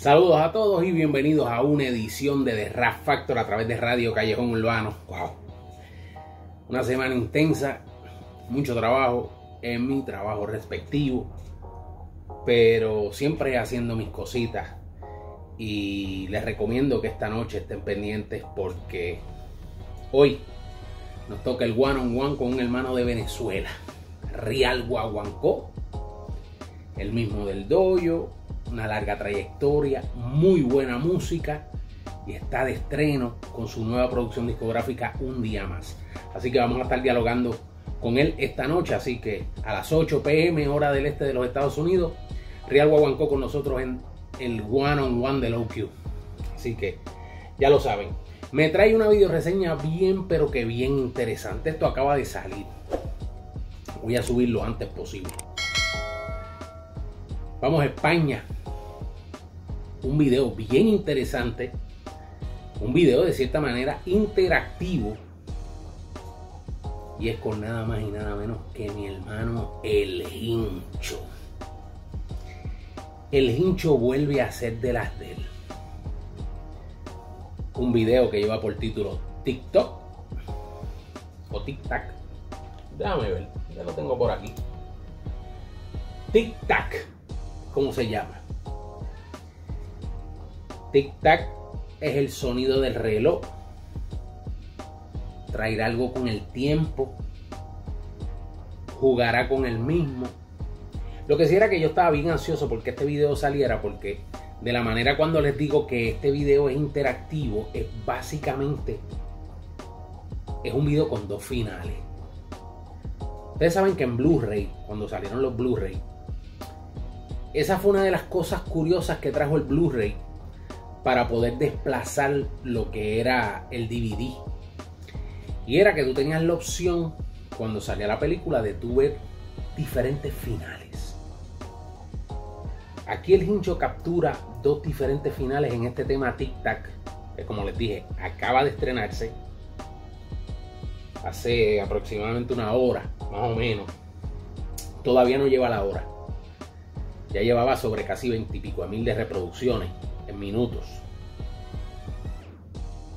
Saludos a todos y bienvenidos a una edición de The Rap Factor a través de Radio Callejón Urbano. Wow. Una semana intensa, mucho trabajo en mi trabajo respectivo, pero siempre haciendo mis cositas. Y les recomiendo que esta noche estén pendientes porque hoy nos toca el one on one con un hermano de Venezuela, Rial Guaguancó, el mismo del doyo, una larga trayectoria, muy buena música y está de estreno con su nueva producción discográfica Un Día Más. Así que vamos a estar dialogando con él esta noche, así que a las 8 pm hora del este de los Estados Unidos, Real Guaguancó con nosotros en el One on One del OQ. Así que ya lo saben. Me trae una video reseña bien, pero que bien interesante. Esto acaba de salir. Voy a subirlo antes posible. Vamos a España. Un video bien interesante. Un video de cierta manera interactivo. Y es con nada más y nada menos que mi hermano El Hincho. El Hincho vuelve a ser de las de él. Un video que lleva por título TikTok o TikTok. Déjame ver, ya lo tengo por aquí. TikTok ¿cómo se llama? Tic-tac es el sonido del reloj. Traerá algo con el tiempo. Jugará con el mismo. Lo que sí era que yo estaba bien ansioso porque este video saliera porque de la manera cuando les digo que este video es interactivo es básicamente es un video con dos finales. Ustedes saben que en Blu-ray, cuando salieron los Blu-ray, esa fue una de las cosas curiosas que trajo el Blu-ray para poder desplazar lo que era el DVD. Y era que tú tenías la opción, cuando salía la película, de tu ver diferentes finales. Aquí el hincho captura dos diferentes finales en este tema Tic Tac, que como les dije, acaba de estrenarse hace aproximadamente una hora, más o menos. Todavía no lleva la hora. Ya llevaba sobre casi 20 y pico mil de reproducciones minutos.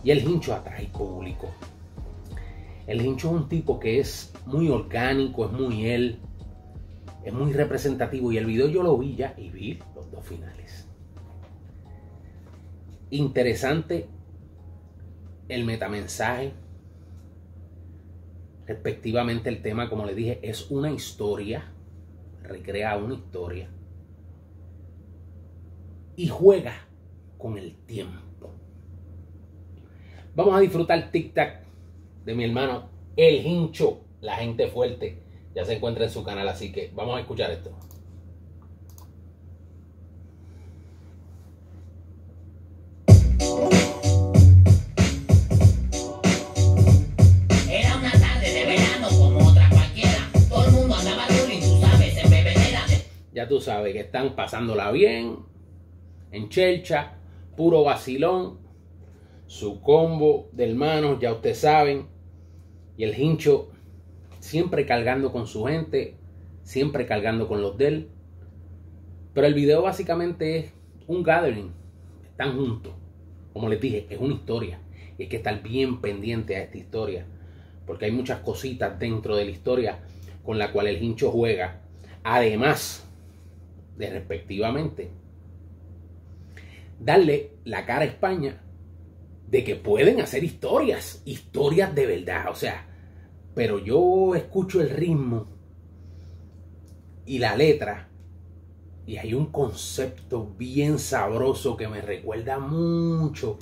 Y el hincho atrae público. El hincho es un tipo que es muy orgánico, es muy él, es muy representativo. Y el video yo lo vi ya y vi los dos finales. Interesante el metamensaje. Respectivamente el tema, como le dije, es una historia. Recrea una historia y juega con el tiempo. Vamos a disfrutar Tic Tac de mi hermano El Hincho, la gente fuerte. Ya se encuentra en su canal, así que vamos a escuchar esto. Era una tarde de verano como otra cualquiera. Todo el mundo andaba bebedera. Ya tú sabes que están pasándola bien, en chelcha, puro vacilón, su combo de hermanos, ya ustedes saben, y el hincho siempre cargando con su gente, siempre cargando con los de él. Pero el video básicamente es un gathering, están juntos. Como les dije, es una historia y hay que estar bien pendiente a esta historia, porque hay muchas cositas dentro de la historia con la cual el hincho juega, además de respectivamente darle la cara a España de que pueden hacer historias, historias de verdad, o sea, pero yo escucho el ritmo y la letra y hay un concepto bien sabroso que me recuerda mucho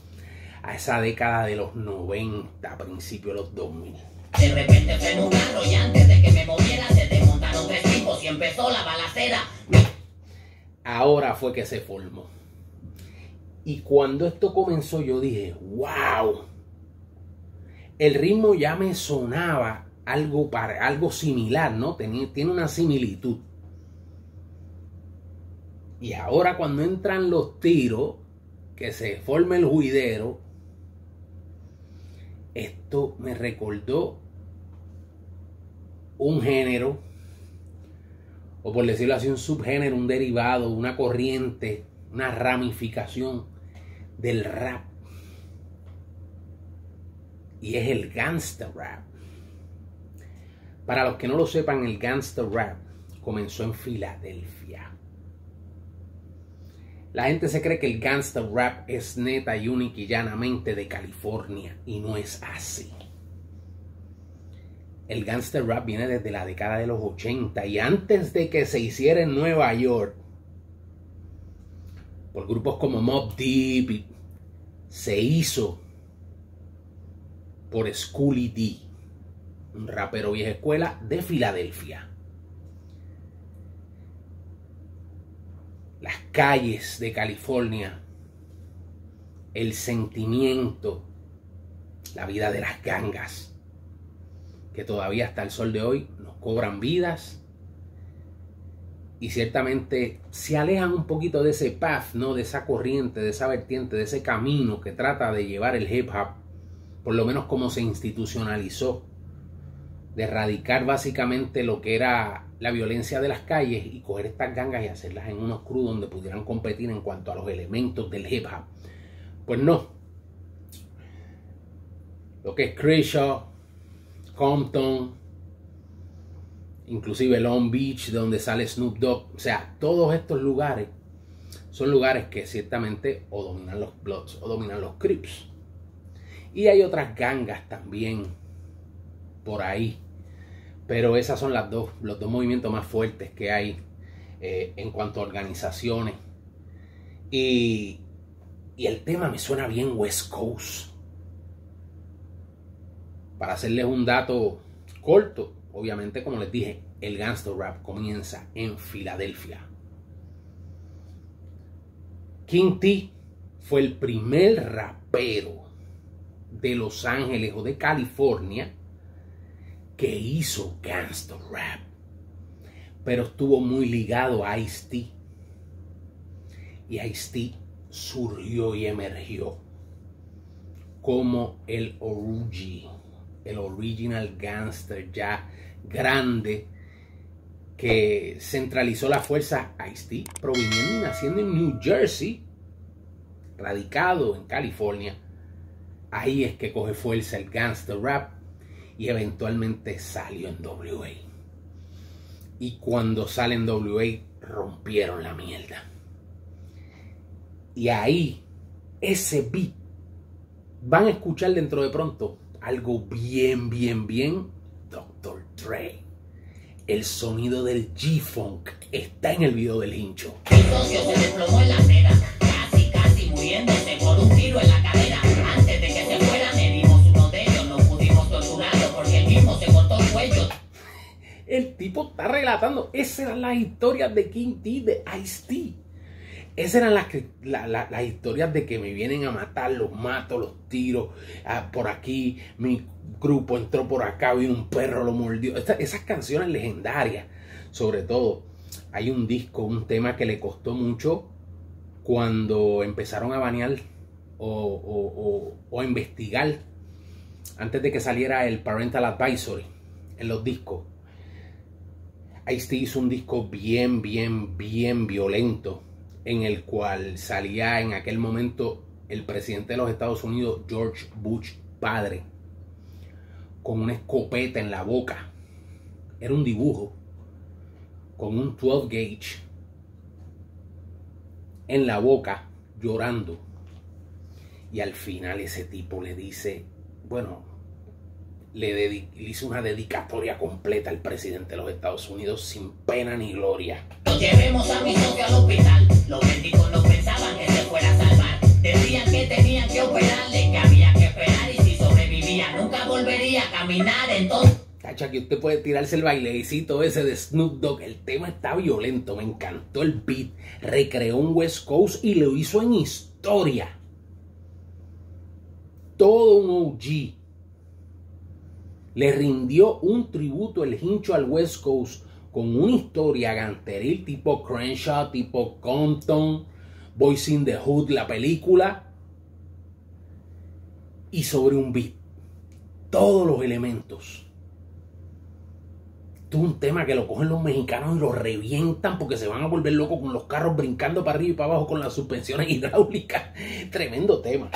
a esa década de los 90, principios de los 2000. De repente fue un carro y antes de que me moviera se desmontaron tres tipos y empezó la balacera. Ahora fue que se formó. Y cuando esto comenzó yo dije, wow, el ritmo ya me sonaba algo, para, algo similar, ¿no? Tenía, tiene una similitud. Y ahora cuando entran los tiros, que se forma el juidero, esto me recordó un género, o por decirlo así, un subgénero, un derivado, una corriente una ramificación del rap. Y es el gangster rap. Para los que no lo sepan, el gangster rap comenzó en Filadelfia. La gente se cree que el gangster rap es neta y única y llanamente de California y no es así. El gangster rap viene desde la década de los 80 y antes de que se hiciera en Nueva York por grupos como Mob Deep se hizo por Schoolie D, un rapero vieja escuela de Filadelfia. Las calles de California, el sentimiento, la vida de las gangas, que todavía hasta el sol de hoy nos cobran vidas y ciertamente se alejan un poquito de ese path, ¿no? de esa corriente, de esa vertiente, de ese camino que trata de llevar el hip hop por lo menos como se institucionalizó, de erradicar básicamente lo que era la violencia de las calles y coger estas gangas y hacerlas en unos crew donde pudieran competir en cuanto a los elementos del hip hop. Pues no. Lo que es Crenshaw, Compton, inclusive Long Beach, de donde sale Snoop Dogg, o sea, todos estos lugares son lugares que ciertamente o dominan los Bloods o dominan los Crips. Y hay otras gangas también por ahí. Pero esas son las dos, los dos movimientos más fuertes que hay eh, en cuanto a organizaciones. Y, y el tema me suena bien West Coast. Para hacerles un dato corto, obviamente como les dije, el gangster rap comienza en Filadelfia. King T fue el primer rapero de Los Ángeles o de California que hizo gangster rap, pero estuvo muy ligado a Ice-T. Y Ice-T surgió y emergió como el OG, el original gangster ya grande que centralizó la fuerza Ice-T, y naciendo en New Jersey, radicado en California Ahí es que coge fuerza el gangster rap y eventualmente salió en WA. Y cuando sale en WA rompieron la mierda. Y ahí, ese beat, van a escuchar dentro de pronto algo bien, bien, bien Dr. Dre. El sonido del G-Funk está en el video del hincho. Mi socio se desplomó en la acera, casi, casi muriéndose por un tiro en la cadera. Antes de que se fuera, me dimos uno de ellos. No pudimos torturarlo porque él mismo se cortó el cuello. El tipo está relatando. Esas eran las historias de King T, de Ice-T. Esas eran las, la- la- las historias de que me vienen a matar, los mato, los tiro. ah, por aquí, mi grupo entró por acá, vino un perro, lo mordió. Esas canciones legendarias, sobre todo. Hay un disco, un tema que le costó mucho cuando empezaron a banear o a investigar antes de que saliera el Parental Advisory en los discos. Ice-T hizo un disco bien, bien, bien violento en el cual salía en aquel momento el presidente de los Estados Unidos, George Bush padre, con una escopeta en la boca. Era un dibujo con un 12 gauge en la boca llorando. Y al final ese tipo le dice, bueno, le, le hizo una dedicatoria completa al presidente de los Estados Unidos sin pena ni gloria. Lo llevemos a mi socio al hospital. Los médicos no pensaban que se fuera a salvar. Decían que tenían que operarle, que había que esperar y si sobrevivía nunca volvería a caminar. Entonces Cacha, que usted puede tirarse el bailecito ese de Snoop Dogg. El tema está violento, me encantó el beat. Recreó un West Coast y lo hizo en historia. Todo un OG. Le rindió un tributo el hincho al West Coast con una historia ganteril tipo Crenshaw, tipo Compton, Boys in the Hood, la película. Y sobre un beat. Todos los elementos Esto es un tema que lo cogen los mexicanos y lo revientan porque se van a volver locos con los carros brincando para arriba y para abajo con las suspensiones hidráulicas. Tremendo tema.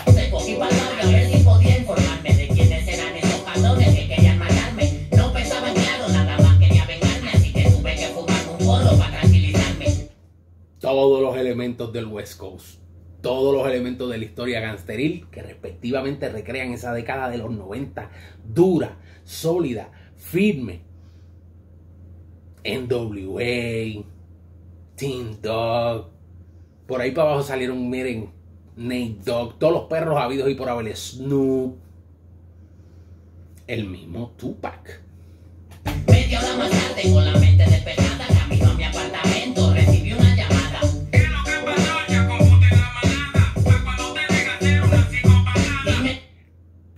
Todos los elementos del West Coast. Todos los elementos de la historia gangsteril que respectivamente recrean esa década de los 90 dura, sólida, firme. NWA, Team Dog. Por ahí para abajo salieron, miren, Nate Dogg, todos los perros habidos y por haber Snoop. El mismo Tupac. Media hora más tarde, con la mente despejada,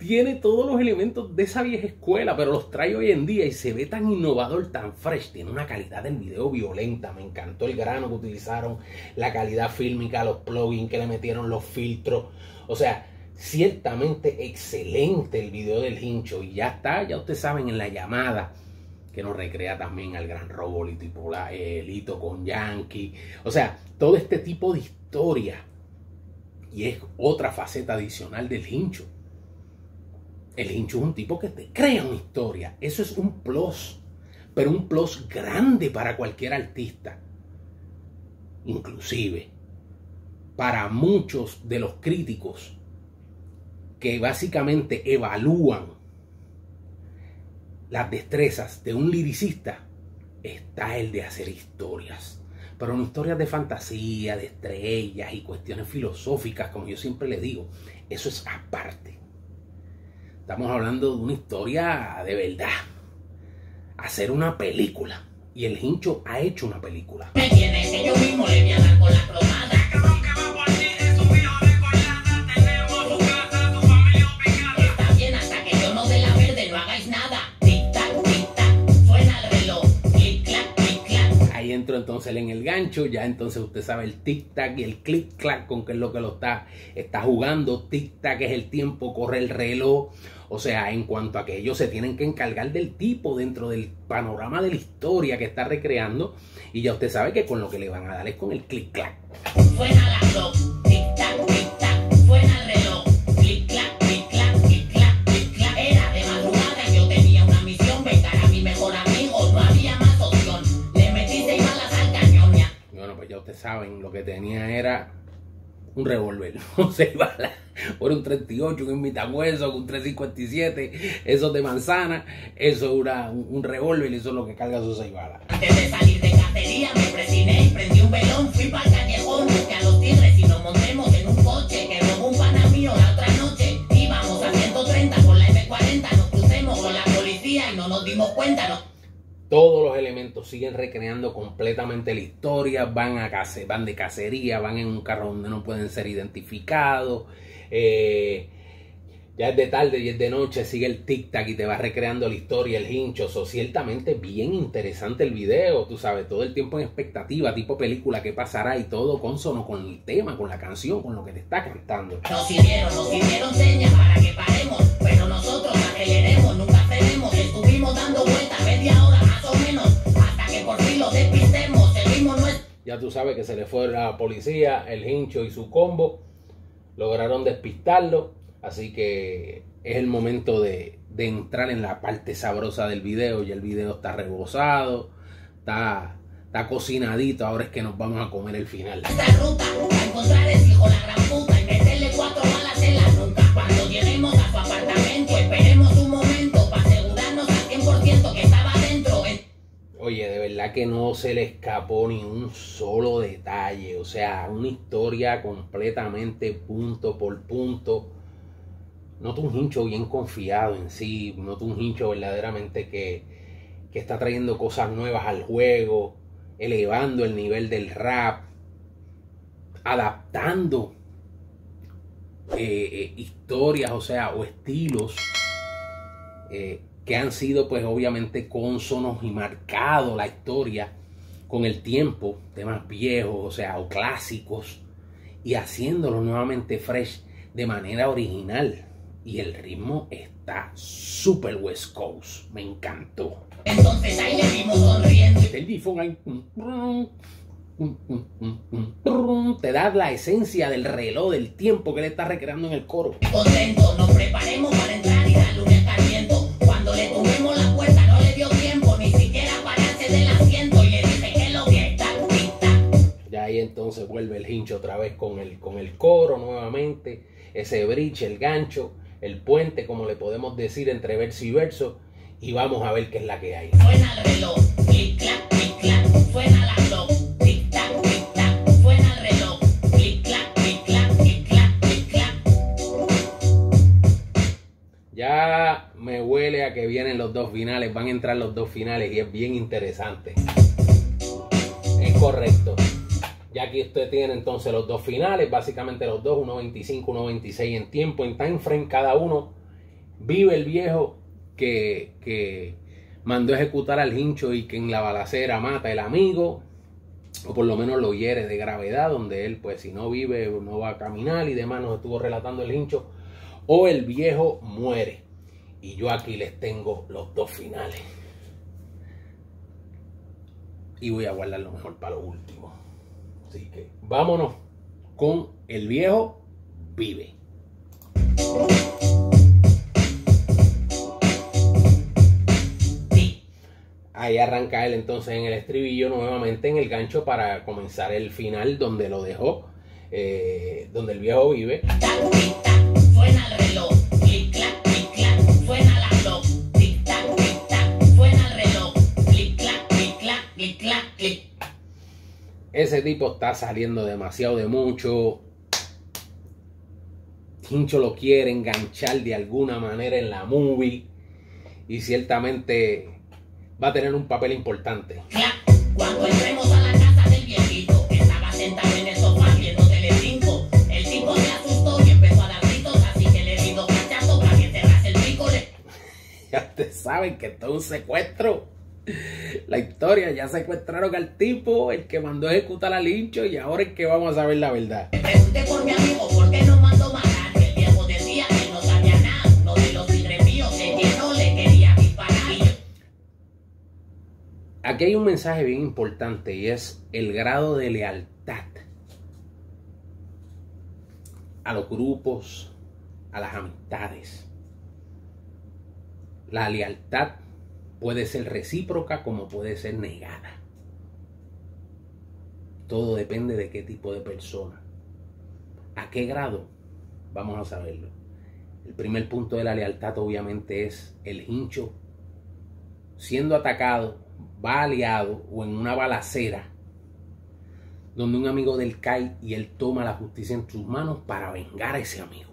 Tiene todos los elementos de esa vieja escuela, pero los trae hoy en día y se ve tan innovador, tan fresh. Tiene una calidad del video violenta. Me encantó el grano que utilizaron, la calidad fílmica, los plugins que le metieron, los filtros. O sea, ciertamente excelente el video del hincho. Y ya está, ya ustedes saben, en la llamada que nos recrea también al gran robo Pola- eh, Lito con Yankee. O sea, todo este tipo de historia. Y es otra faceta adicional del hincho. El hincho es un tipo que te crea una historia. Eso es un plus. Pero un plus grande para cualquier artista. Inclusive para muchos de los críticos que básicamente evalúan las destrezas de un liricista, está el de hacer historias. Pero no historias de fantasía, de estrellas y cuestiones filosóficas, como yo siempre le digo. Eso es aparte. Estamos hablando de una historia de verdad. Hacer una película. Y el hincho ha hecho una película. me tienes que yo mismo le voy a dar con la cromada. En el gancho, ya entonces usted sabe el tic-tac y el clic-clac con que es lo que lo está, está jugando. Tic-tac es el tiempo, corre el reloj. O sea, en cuanto a que ellos se tienen que encargar del tipo dentro del panorama de la historia que está recreando. Y ya usted sabe que con lo que le van a dar es con el clic-clac. Saben, lo que tenía era un revólver, no seis balas, por un 38, un invitahueso, un 357, esos de manzana, eso era un, un revólver eso es lo que carga sus seis balas. Antes de salir de cacería me presiné prendí un velón. Fui para el callejón, busqué a los tigres y nos montemos en un coche que robó un pana mío la otra noche. Íbamos a 130 con la F40, nos crucemos con la policía y no nos dimos cuenta. No. Todos los elementos siguen recreando completamente la historia, van, a cace- van de cacería, van en un carro donde no pueden ser identificados. eh, ya es de tarde y es de noche, sigue el tic-tac y te va recreando la historia, el hincho. So, ciertamente bien interesante el video, tú sabes, todo el tiempo en expectativa, tipo película, qué pasará y todo consono con el tema, con la canción, con lo que te está cantando. Nos hicieron, nos hicieron señas para que paremos, pero nosotros aceleremos, nunca frenemos. Estuvimos dando vueltas media hora Ya tú sabes que se le fue la policía, el hincho y su combo. Lograron despistarlo. Así que es el momento de, de entrar en la parte sabrosa del video. Ya el video está rebosado, está, está cocinadito. Ahora es que nos vamos a comer el final. Que no se le escapó ni un solo detalle. O sea, una historia completamente punto por punto. Noto un hincho bien confiado en sí. Noto un hincho verdaderamente que, que está trayendo cosas nuevas al juego. Elevando el nivel del rap. Adaptando eh, eh, historias, o sea, o estilos. eh, que han sido pues obviamente consonos y marcado la historia con el tiempo, temas viejos, o sea, o clásicos, y haciéndolo nuevamente fresh de manera original Y el ritmo está super West Coast. Me encantó. Entonces ahí le vimos sonriendo. El bifón ahí. Te da la esencia del reloj, del tiempo que le está recreando en el coro. Contento, nos preparemos para entrar entonces vuelve el hincho otra vez con el, con el coro nuevamente. Ese bridge, el gancho, el puente, como le podemos decir entre verso y verso. Y vamos a ver qué es la que hay. Suena el reloj, clic clac, clic clac, suena la clock, tic tac, tic tac, suena el reloj, clic clac, clic clac, clic clac, clic clac. Ya me huele a que vienen los dos finales, van a entrar los dos finales y es bien interesante. Es correcto. Ya aquí usted tiene entonces los dos finales, básicamente los dos, 1.25, 1.26 en tiempo, en time frame cada uno. Vive el viejo que, que mandó ejecutar al hincho y que en la balacera mata el amigo, o por lo menos lo hiere de gravedad, donde él, pues si no vive, no va a caminar y demás, nos estuvo relatando el hincho, o el viejo muere. Y yo aquí les tengo los dos finales. Y voy a guardar lo mejor para lo último. Así que vámonos con el viejo vive. Ahí arranca él entonces en el estribillo nuevamente en el gancho para comenzar el final donde lo dejó, eh, donde el viejo vive. suena el reloj, Ese tipo está saliendo demasiado de mucho. Hincho lo quiere enganchar de alguna manera en la movie. Y ciertamente va a tener un papel importante. Cuando entremos a la casa del viejito, estaba sentado en el sofá viendo Telecinco. El tipo se asustó y empezó a dar gritos, así que le di dos cachazos para que cerrase el pico. Ya ustedes saben que esto es un secuestro. La historia, ya secuestraron al tipo, el que mandó a ejecutar al hincho y ahora es que vamos a saber la verdad. Le pregunté por mi amigo por qué no mandó matar. El viejo decía que no sabía nada. Uno de los tigres míos se llenó, le quería disparar. Y yo, Aquí hay un mensaje bien importante y es el grado de lealtad a los grupos, a las amistades. La lealtad puede ser recíproca como puede ser negada. Todo depende de qué tipo de persona. ¿A qué grado? Vamos a saberlo. El primer punto de la lealtad obviamente es el hincho siendo atacado, va aliado o en una balacera donde un amigo del cae y él toma la justicia en sus manos para vengar a ese amigo.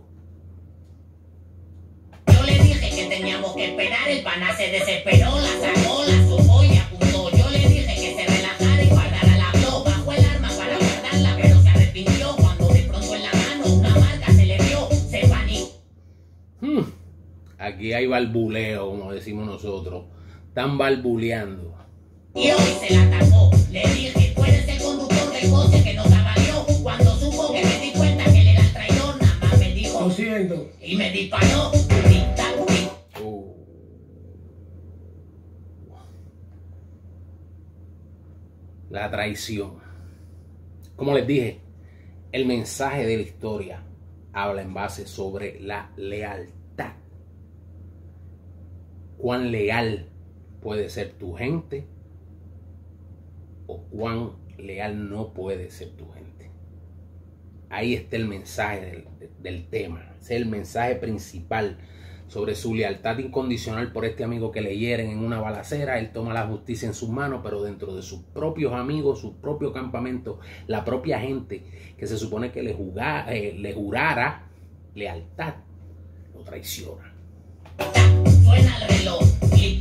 Teníamos que esperar. El pana se desesperó, la sacó, la sopó y apuntó. Yo le dije que se relajara y guardara la flor. Bajó el arma para guardarla, pero se arrepintió. Cuando de pronto en la mano una marca se le vio, se paniquó. Hmm, Aquí hay balbuleo, como decimos nosotros. Están balbuleando. Y hoy se la atacó. Le dije, tú eres el conductor del coche que nos avalió. Cuando supo que me di cuenta que él era el traidor, nada más me dijo. Lo siento. Y me disparó. Tic tac, tic. Uh. La traición. Como les dije, el mensaje de la historia habla en base sobre la lealtad. Cuán leal puede ser tu gente o cuán leal no puede ser tu gente. Ahí está el mensaje del, del tema. Es el mensaje principal sobre su lealtad incondicional por este amigo que le hieren en una balacera. Él toma la justicia en sus manos, pero dentro de sus propios amigos, su propio campamento, la propia gente que se supone que le, eh, jurara lealtad, lo traiciona. Suena el reloj,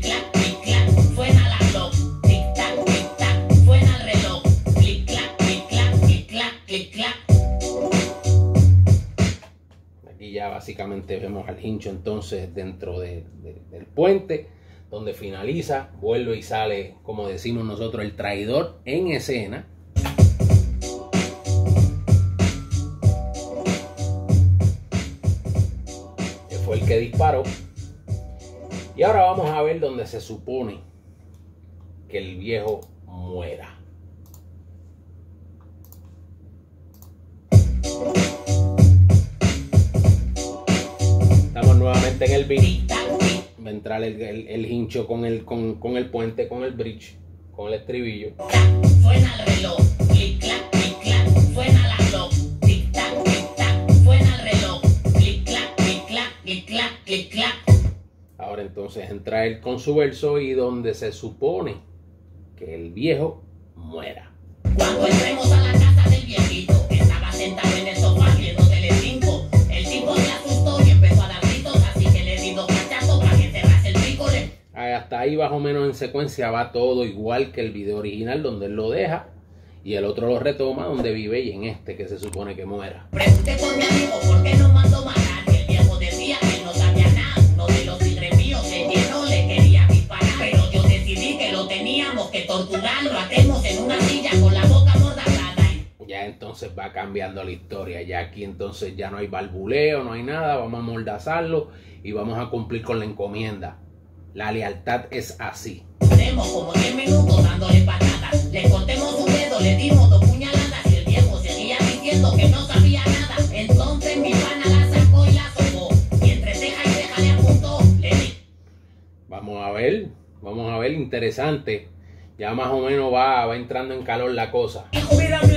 clac, básicamente vemos al hincho entonces dentro de- de- del puente, donde finaliza, vuelve y sale, como decimos nosotros, el traidor en escena. Que fue el que disparó. Y ahora vamos a ver donde se supone que el viejo muera. Estamos nuevamente en el beat. Va a entrar el, el- el hincho con el, con, con el puente, con el bridge, con el estribillo. Suena el reloj, clic clac, clic clac, suena la clock, tic tac, tic tac, suena el reloj, clic clac, clic clac, clic clac, clic clac. Ahora entonces entra él con su verso y donde se supone que el viejo muera. Cuando entremos a la casa del viejito, Hasta ahí más o menos en secuencia va todo igual que el video original donde él lo deja y el otro lo retoma donde vive y en este que se supone que muera. pregunté por mi amigo por qué nos mandó matar. Y el viejo decía que él no sabía nada. Uno de los tigrevíos se llenó, le quería disparar. Pero yo decidí que lo teníamos que torturar. Lo atemos en una silla con la boca mordazada. Y Ya entonces va cambiando la historia. Ya aquí entonces ya no hay balbuleo, no hay nada. Vamos a mordazarlo y vamos a cumplir con la encomienda. La lealtad es así. Tenemos como 10 minutos dándole patadas. Le cortemos un dedo, le dimos dos puñaladas. Y el viejo seguía diciendo que no sabía nada. Entonces mi pana la sacó y la socó. Y entre ceja y ceja le apuntó. Le di Vamos a ver, vamos a ver, interesante. Ya más o menos va, va entrando en calor la cosa. Hijo, mírame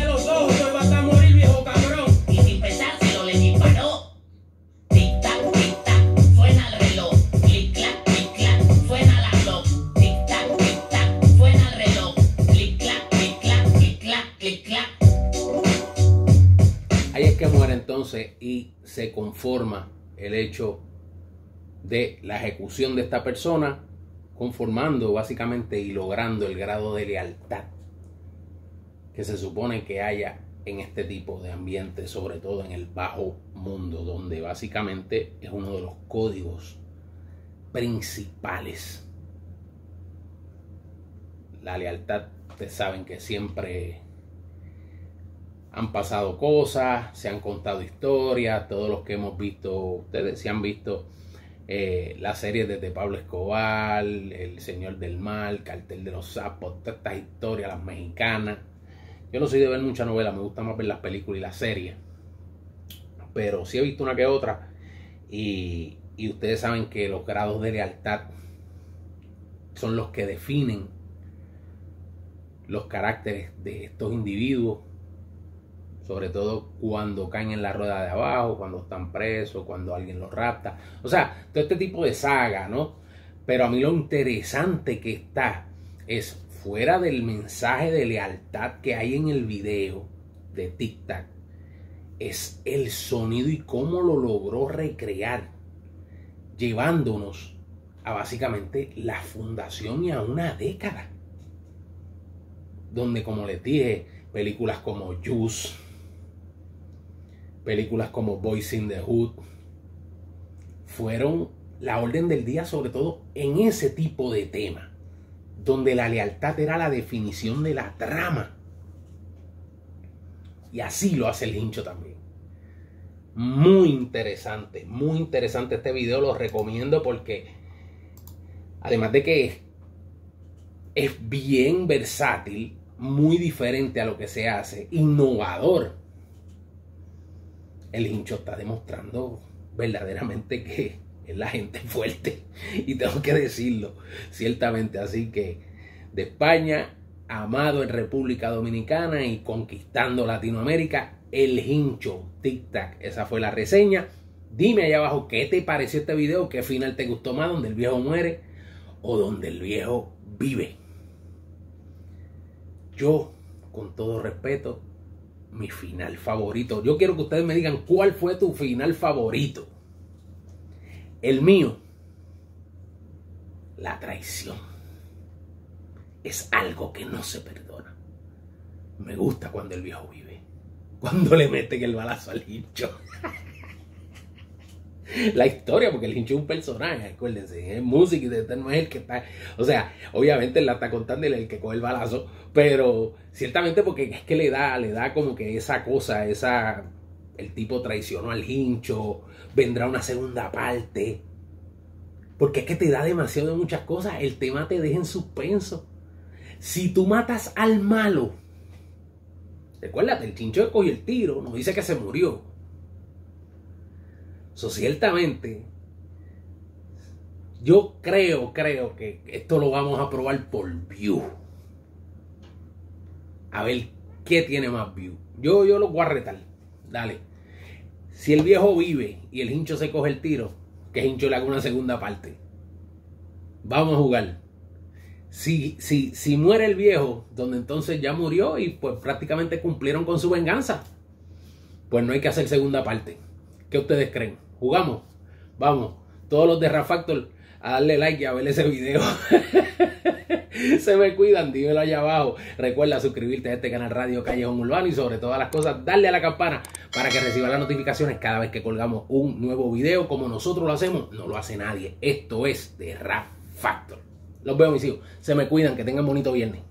y se conforma el hecho de la ejecución de esta persona, conformando básicamente y logrando el grado de lealtad que se supone que haya en este tipo de ambiente, sobre todo en el bajo mundo, donde básicamente es uno de los códigos principales. La lealtad, ustedes saben que siempre han pasado cosas, se han contado historias, todos los que hemos visto, ustedes se han visto eh, las series desde Pablo Escobar, El Señor del Mal, Cartel de los Sapos, todas estas historias, las mexicanas. Yo no soy de ver mucha novela, me gusta más ver las películas y las series. Pero sí he visto una que otra. Y ustedes saben que los grados de lealtad son los que definen los caracteres de estos individuos sobre todo cuando caen en la rueda de abajo, cuando están presos, cuando alguien los rapta. O sea, todo este tipo de saga, ¿no? Pero a mí lo interesante que está es fuera del mensaje de lealtad que hay en el video de Tic Tac, es el sonido y cómo lo logró recrear, llevándonos a básicamente la fundación y a una década. Donde, como les dije, películas como Juice, películas como Boys in the Hood, fueron la orden del día, sobre todo en ese tipo de tema, donde la lealtad era la definición de la trama. Y así lo hace el hincho también. Muy interesante, muy interesante este video, lo recomiendo porque además de que es, es bien versátil, muy diferente a lo que se hace, innovador. El hincho está demostrando verdaderamente que es la gente fuerte. Y tengo que decirlo, ciertamente. Así que de España, amado en República Dominicana y conquistando Latinoamérica, el hincho Tic Tac. Esa fue la reseña. Dime allá abajo qué te pareció este video, qué final te gustó más, donde el viejo muere o donde el viejo vive. Yo, con todo respeto, mi final favorito. Yo quiero que ustedes me digan cuál fue tu final favorito. El mío, la traición. Es algo que no se perdona. Me gusta cuando el viejo vive. Cuando le meten el balazo al hincho. La historia, porque el hincho es un personaje, acuérdense, es música y este no es el que está. O sea, obviamente la está contando es el que coge el balazo, pero ciertamente porque es que le da, le da como que esa cosa, esa, el tipo traicionó al hincho, vendrá una segunda parte. Porque es que te da demasiado de muchas cosas, el tema te deja en suspenso. Si tú matas al malo, recuérdate, el chincho cogió el tiro, nos dice que se murió. So, ciertamente, yo creo, creo que esto lo vamos a probar por view. A ver qué tiene más view. Yo, yo lo voy a retar. Dale. Si el viejo vive y el hincho se coge el tiro, que hincho le haga una segunda parte. Vamos a jugar. Si, si, si muere el viejo, donde entonces ya murió y pues prácticamente cumplieron con su venganza, pues no hay que hacer segunda parte. ¿Qué ustedes creen? ¿Jugamos? Vamos. Todos los de Rafactor a darle like y a ver ese video. Se me cuidan, dímelo allá abajo. Recuerda suscribirte a este canal Radio Callejón Urbano y sobre todas las cosas, darle a la campana para que reciba las notificaciones cada vez que colgamos un nuevo video. Como nosotros lo hacemos, no lo hace nadie. Esto es de Rap Factor. Los veo, mis hijos. Se me cuidan, que tengan bonito viernes.